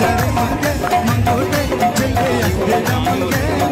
sir मंगे मंगोटे जंगे मंगे